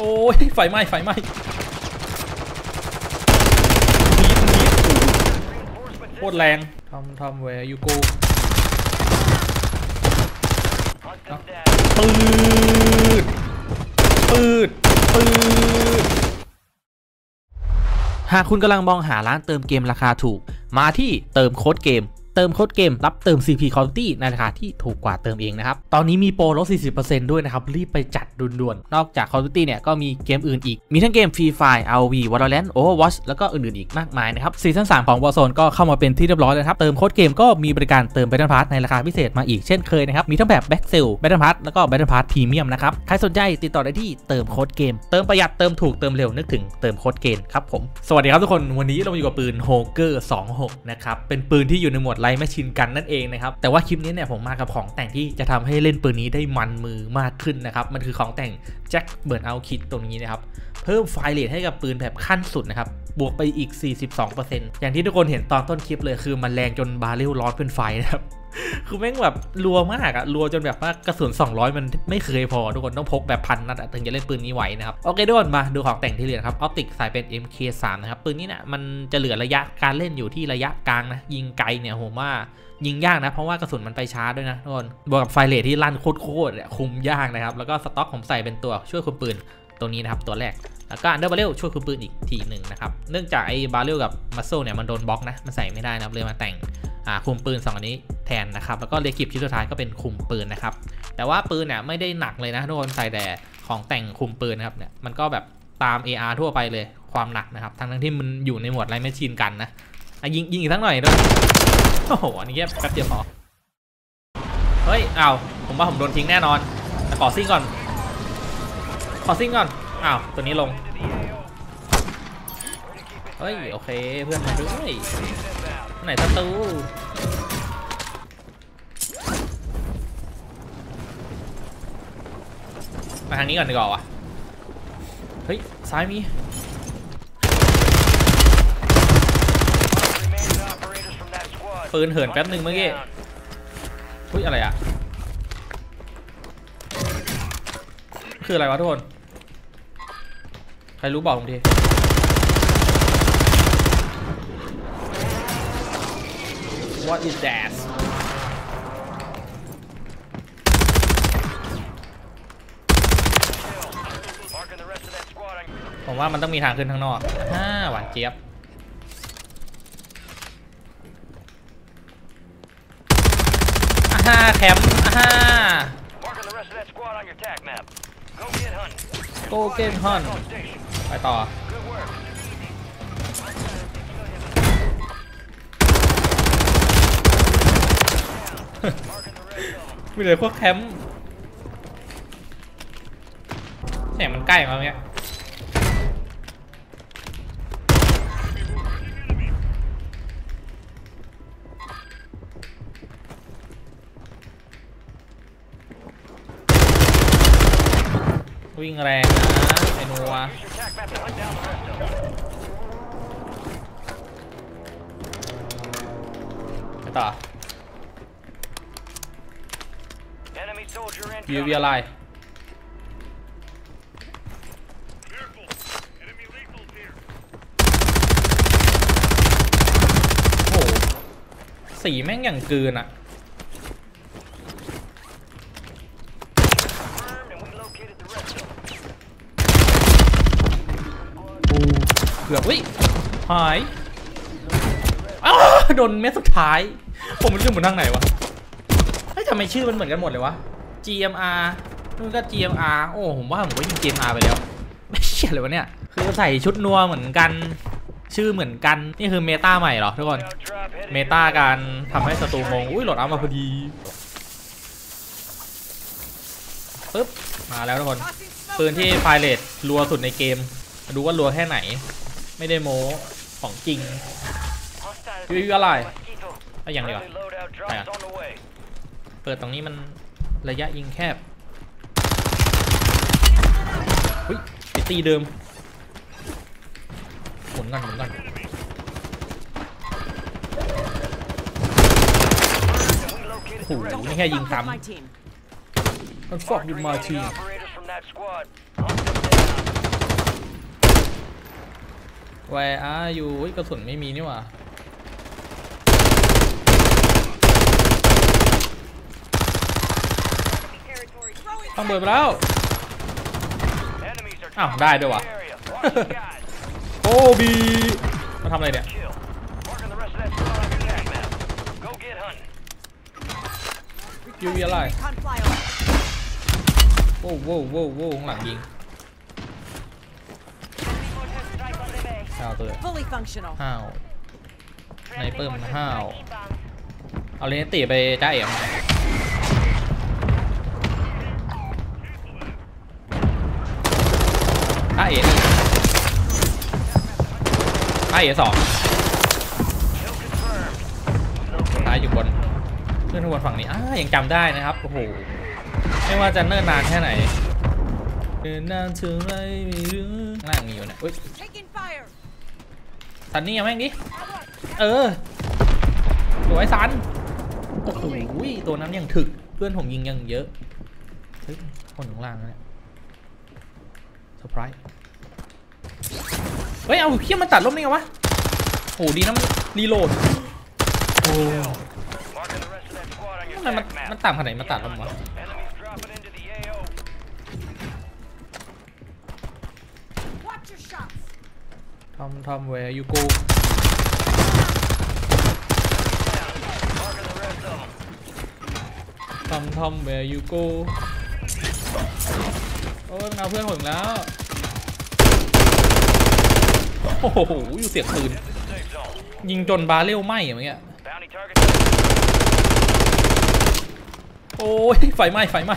โอ้ยไฟไหม้ไฟไหม้ฮีทฮีทโคตรแรงทำทำ where you go ปืดปืดปืดหากคุณกำลังมองหาร้านเติมเกมราคาถูก มาที่เติมโค้ดเกม เติมโค้ดเกม รับเติม CP Call of Duty ในราคาที่ถูกกว่าเติมเองนะครับ ตอนนี้มีโปรลด 40%ด้วยนะครับ รีบไปจัดด่วนๆ นอกจาก Call of Duty เนี่ยก็มีเกมอื่นอีก มีทั้งเกม Free Fire ROV Valorant Overwatch แล้วก็อื่นๆอีกมากมายนะครับซีซั่น3ของ Warzone ก็เข้ามาเป็นที่เรียบร้อยแล้วครับ เติมโค้ดเกมก็มีบริการเติม Battle Pass ในราคาพิเศษมาอีกเช่นเคยนะครับ มีทั้งแบบ BlackCell Battle Pass แล้วก็ Battle Pass Premium นะครับ ใครสนใจติดต่อได้ที่เติมโค้ดเกม เติมประหยัดเติมถูกเติมเร็วนึกถึงเติมโค้ดเกมครับผม สวัสดีครับทุกคน วันนี้เรามาอยู่กับปืน h o g e r 26 นะครับ เป็นปืนที่อยู่ในหมวด light machine gun นั่นเองนะครับ แต่ว่าคลิปนี้เนี่ยผมมากับของแต่งที่จะทำให้เล่นปืนนี้ได้มันมือมากขึ้นนะครับ มันคือของแต่งJAK Burnout Kit ตรงนี้นะครับ เพิ่ม fire rate ให้กับปืนแบบขั้นสุดนะครับ บวกไปอีก 42%อย่างที่ทุกคนเห็นตอนต้นคลิปเลยคือมันแรงจนบาเรลร้อนเป็นไฟนะครับ คือแม่งแบบรัวมากอะรัวจนแบบว่ากระสุน200 มันไม่เคยพอ ทุกคนต้องพกแบบพันนัดถึงจะเล่นปืนนี้ไหวนะครับ โอเคทุกคนมาดูของแต่งที่เหลือครับ optic ใส่เป็น MK3 นะครับปืนนี้เนี่ยมันจะเหลือระยะการเล่นอยู่ที่ระยะกลางนะยิงไกลเนี่ยผมว่ายิงยากนะ เพราะว่ากระสุนมันไปช้าด้วยนะทุกคนบวกกับ fire rate ที่ลั่นโคตรๆเนี่ยคุมยากนะครับแล้วก็สต็อกผมใส่เป็นตัวช่วยคุมปืนตัวนี้นะครับตัวแรกแล้วก็ underbarrel ช่วยคุมปืนอีกทีหนึ่งนะครับเนื่องจากไอ้บาเรลกับ muzzle เนี่ยมันโดนบล็อกนะมันใส่ไม่ได้นะครับเลยมาแต่ง คุมปืน2อันนี้แทนนะครับ แล้วก็ rear grip ชิ้นสุดท้ายก็เป็นคุมปืนนะครับ แต่ว่าปืนเนี่ยไม่ได้หนักเลยนะทุกคนใส่แต่ของแต่งคุมปืนนะครับเนี่ยมันก็แบบตาม AR ทั่วไปเลยความหนักนะครับ ทั้งทั้งที่มันอยู่ในหมวด light machine gun นะยิงยิงอีกสักหน่อยด้วยโอ้โหอันนี้แค่แป๊บเดียวพอเฮ้ยเอ้าผมว่าผมโดนทิ้งแน่นอนแต่ขอซิ่งก่อน ขอซิ่งก่อนอ้าวตัวนี้ลงเฮ้ยโอเคเพื่อนมาด้วย ไหนศัตรูมาทางนี้ก่อนดีกว่าวะเฮ้ย ซ้ายมีปืนเหินแป๊บหนึ่งเมื่อกี้เฮ้ย อะไรอะคืออะไรวะทุกคน ใครรู้บอกผมที What is that ผมว่ามันต้องมีทางขึ้นข้างนอกฮ่าหวานเจี๊ยบ อ่าฮ่าแคมป์อ่าฮ่า Marking the rest of that squad on your attack map. Go get hunting. โกเกนฮัน On station. ไปต่อ มีเลยพวกแคมป์เสียงมันใกล้มาเนี้ยวิ่งแรงนะไอ้นัวไปต่อ Enemy soldier วิว incoming. วิอะไรโอ้โหสีแม่งอย่างกินอะเกือบวิหายอ้าโดนเม็ดสุดท้าย ผมไม่รู้จะหมุนทางไหนวะทำไมชื่อมันเหมือนกันหมดเลยวะ GMR นู่นก็ GMR โอ้ผมว่าผมก็ยิง GMR ไปแล้วไม่เชี่ยเลยวะเนี่ยคือใส่ชุดนัวเหมือนกันชื่อเหมือนกันนี่คือเมตาใหม่เหรอทุกคนเมตาการทำให้ศัตรูงงอุ้ยโหลดเอามาพอดีปึ๊บมาแล้วทุกคนปืนที่ไฟเลตรัวสุดในเกมมาดูว่ารัวแค่ไหน ไม่ได้โม้ของจริง Hostiles วิวอะไรอย่างเดียวเปิดตรงนี้มัน ระยะยิงแคบเฮ้ยไปตีเดิมหมุนกันหมุนกันโอ้โหนี่แค่ยิงซ้ำมันฟอกยูมาทีแวร์อาอยู่กระสุนไม่มีนี่หว่า ต้องเบิดไปแล้ว Enemies are อ้าว dropping ได้ด้วยวะ into the area. Watch the skies. โอ้บีมาทำอะไรเนี่ย Kill. Marking the rest of that squad on your attack map. Go get hunting. ยูวีอะไร Recon flyover. โว้วโว้วโว้วโว้วข้างหลังยิงห้าวตัว Fully functional. ห้าวในเปิมห้าว เอาเลนติไปจ้าเอ๋ม จ้าเอ๋นี่จ้าเอ๋สอง Kill confirmed. ท้ายอยู่บนเพื่อนทุกคนฝั่งนี้อ่ายังจำได้นะครับโอ้โหไม่ว่าจะเนิ่นนานแค่ไหนเนิ่นนานเท่าไรไม่รู้ข้างล่างมีอยู่นี่ยอุ้ย Taking fire. สันนี่ยังแม่งดิเออสวยสันโอ้โหตัวนั้นยังถึกเพื่อนผมยิงยังเยอะเฮ้ยคนข้างล่างนะเนี่ย เซอร์ไพรส์เฮ้ย เอาเขี้ยมันตัดล้มนี่ไงวะโหดีนะมันรีโหลดโอ้ทำไมมันมันต่ำขนาดไหนมาตัดล้มวะทำทำเวยูโกทำทำเวยูโก โอ้ยเอาเพื่อนผมแล้ว โอ้โหอยู่เสียงปืน ยิงจนบาเรลไหมอย่างเงี้ยโอ้ยไฟไหม้ไฟไหม้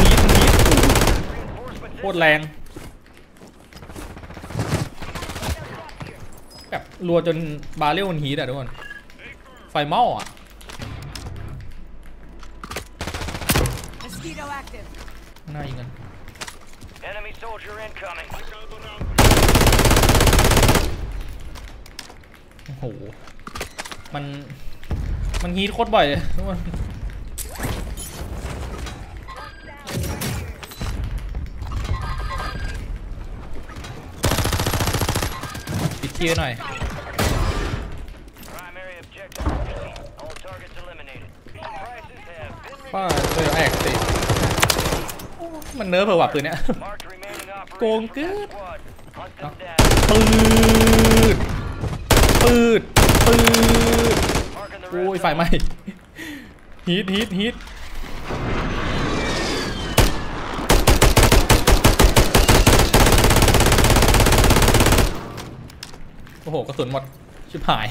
ฮีทฮีท Reinforcements โคตรแรงแบบรัวจนบาเรลมันฮีทอะทุกคนไฟไหม้อะ น้ายิงกัน Enemy soldier incoming. โอ้โห มัน มันฮีทโคตรบ่อยเลยทุกคนปิดเทียร์หน่อย Primary objective complete. All targets eliminated. Prices have been ป้าเจอแอกสิ มันเนิร์ฟเผอว่ะปืนเนี้ย marked remaining operators Con from that cướp. squad. Hunt them Đó. down. ปืดปืดปืด Marking the โอ้ย rest ไฟ of ไหม้ฮีทฮีทฮีทโอ้โหกระสุนหมดชิบหาย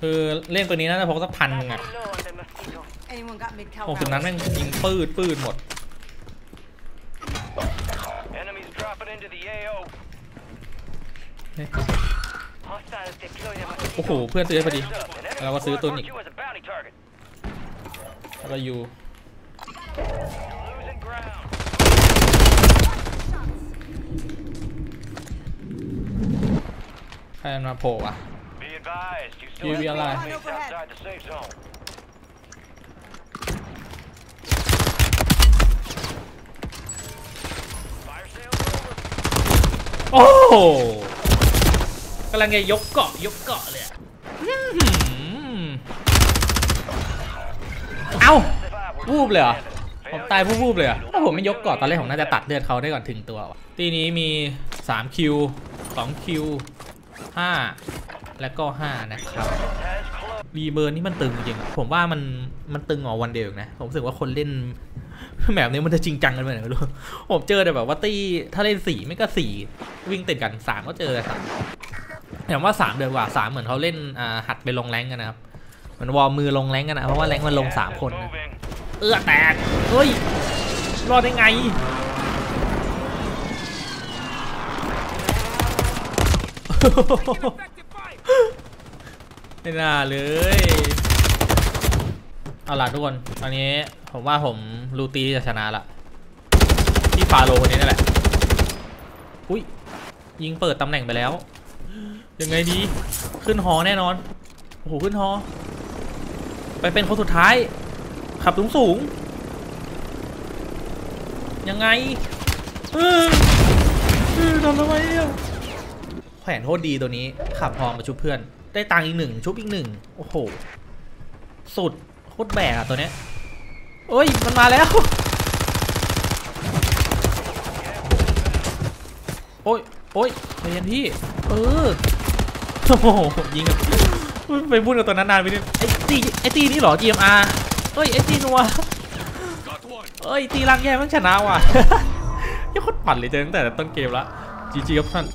คือเล่นตัวนี้น่าจะพกสักพันหนึงอะ โอ้สุดนั้นแม่งยิงปืดปืดหมด Enemies dropping into the AO. เฮ้ย Hostiles deploy the โอ้โห mosquito. เพื่อนซื้อให้พอดี Heads up. An enemy เราก็ซื้อ squad ตัว marked นี้ you as a bounty target. แล้วก็ยู Losing ground. ใครมันมาโผล่อะ Be advised, you You still have โอ้โหกำลังไงยกเกาะยกเกาะเลยเอ้าวูบเลยเหรอ ผมตายวูบๆเลยเหรอะถ้าผมไม่ยกเกาะตอนแรกผมน่าจะตัดเลือดเขาได้ก่อนถึงตัวว่ะตีนี้มี3คิว2คิว5และก็ 5 นะครับ รีเบิร์นนี่มันตึงจริงๆผมว่ามันมันตึงอ๋อวันเดียวเองนะ ผมรู้สึกว่าคนเล่นแบบนี้มันจะจริงจังกันไปไหนไม่รู้ผมเจอแต่แบบว่าตีถ้าเล่นสี่ไม่ก็สี่วิ่งติดกันสามก็เจอแต่สามแต่ว่าสามเดือนกว่าสามเหมือนเขาเล่นอ่าหัดไปลงแรงกันนะครับเหมือนวอร์มมือลงแรงกันนะเพราะว่าแรงมันลงสามคนนะ Moving. เอื้อแตกเฮ้ยรอดได้ไง ไม่น่าเลย เอาล่ะทุกคน ตอนนี้ผมว่าผมรูตีจะชนะละที่ฟาโลคนนี้นั่นแหละ อุ้ย ยิงเปิดตำแหน่งไปแล้ว ยังไงดี ขึ้นหอแน่นอน โอ้โห ขึ้นหอ ไปเป็นคนสุดท้าย ขับสูงสูง ยังไงเออเออทำทำไมอะแขวนโคตรดีตัวนี้ ขับพอมาชุบเพื่อน ได้ตังอีกหนึ่งชุบอีกหนึ่งโอ้โห สุดโคตรแบกอะตัวเนี้ยโอ้ย มันมาแล้ว โอ้ยโอ้ยใจเย็นพี่ เออ โอ้โห ยิงกับไปพูดกับตัวนั้นนานไปนิดไอ้ตีไอ้ตีนี่เหรอ GMR เอ้ยไอ้ตีนัวเอ้ยตีรังแย่มันชนะว่ะยังโคตรปั่นเลยเจอตั้งแต่ต้นเกมละจีจีครับท่าน